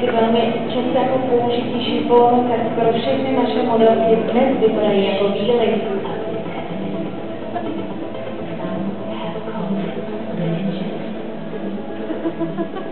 si velmi často použití šipon, tak pro všechny naše modelky dnes vypadají jako výdělej. Ha, ha, ha.